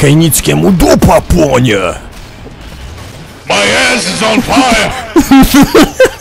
Kainickiemu dupa płonie! My ass is on fire!